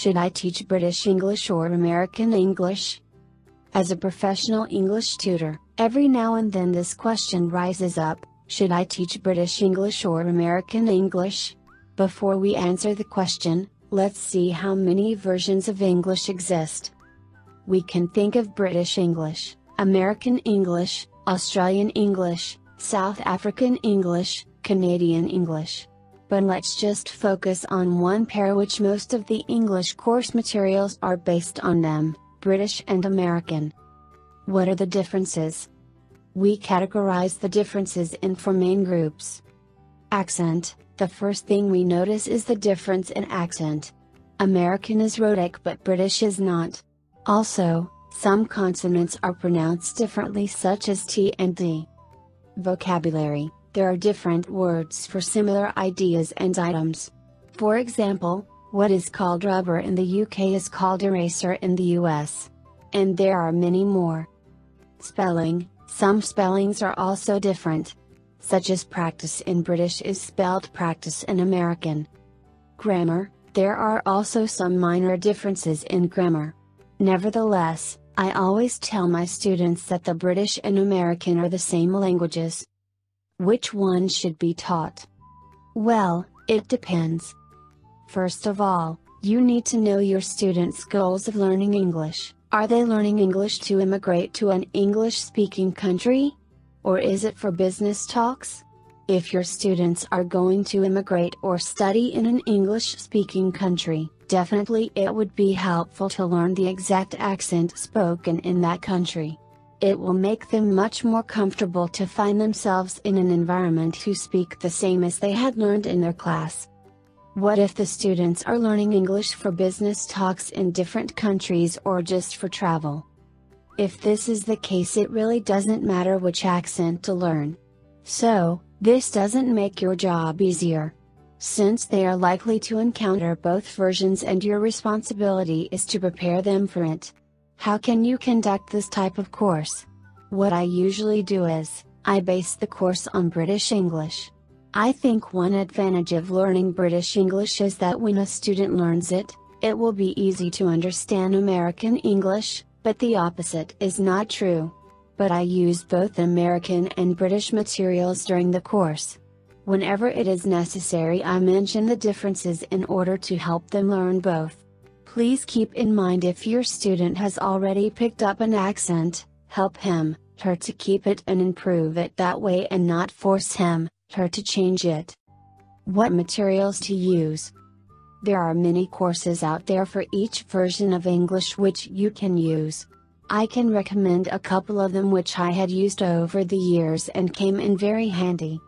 Should I teach British English or American English? As a professional English tutor, every now and then this question rises up should I teach British English or American English? Before we answer the question, let's see how many versions of English exist. We can think of British English, American English, Australian English, South African English, Canadian English. But let's just focus on one pair which most of the English course materials are based on them, British and American. What are the differences? We categorize the differences in four main groups. Accent The first thing we notice is the difference in accent. American is rhotic but British is not. Also, some consonants are pronounced differently, such as T and D. Vocabulary There are different words for similar ideas and items. For example, what is called rubber in the UK is called eraser in the US. And there are many more. Spelling Some spellings are also different. Such as practice in British is spelled practice in American. Grammar There are also some minor differences in grammar. Nevertheless, I always tell my students that the British and American are the same languages. Which one should be taught? Well, it depends. First of all, you need to know your students' goals of learning English. Are they learning English to immigrate to an English speaking country? Or is it for business talks? If your students are going to immigrate or study in an English speaking country, definitely it would be helpful to learn the exact accent spoken in that country. It will make them much more comfortable to find themselves in an environment who speak the same as they had learned in their class. What if the students are learning English for business talks in different countries or just for travel? If this is the case, it really doesn't matter which accent to learn. So, this doesn't make your job easier. Since they are likely to encounter both versions and your responsibility is to prepare them for it. How can you conduct this type of course? What I usually do is, I base the course on British English. I think one advantage of learning British English is that when a student learns it, it will be easy to understand American English, but the opposite is not true. But I use both American and British materials during the course. Whenever it is necessary I mention the differences in order to help them learn both. Please keep in mind if your student has already picked up an accent, help him, her to keep it and improve it that way and not force him, her to change it. What materials to use? There are many courses out there for each version of English which you can use. I can recommend a couple of them which I had used over the years and came in very handy.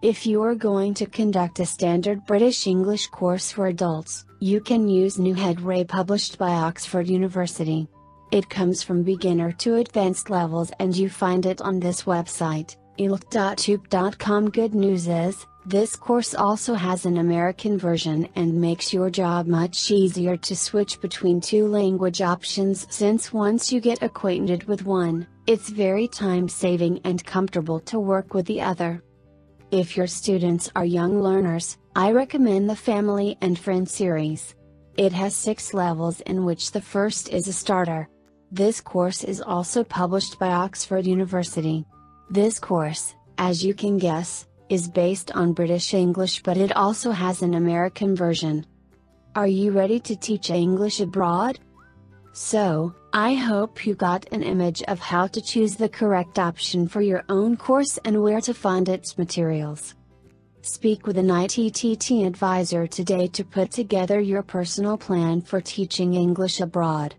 If you are going to conduct a standard British English course for adults, you can use New Headway published by Oxford University. It comes from beginner to advanced levels and you find it on this website, elk.tube.com. Good news is, this course also has an American version and makes your job much easier to switch between two language options since once you get acquainted with one, it's very time saving and comfortable to work with the other. If your students are young learners, I recommend the Family and Friends series. It has six levels in which the first is a starter. This course is also published by Oxford University. This course, as you can guess, is based on British English but it also has an American version. Are you ready to teach English abroad? So, I hope you got an image of how to choose the correct option for your own course and where to find its materials. Speak with an ITTT advisor today to put together your personal plan for teaching English abroad.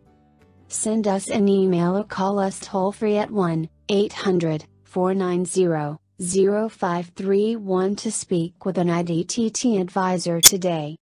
Send us an email or call us toll free at 1 800 490 0531 to speak with an ITTT advisor today.